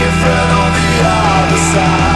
different on the other side.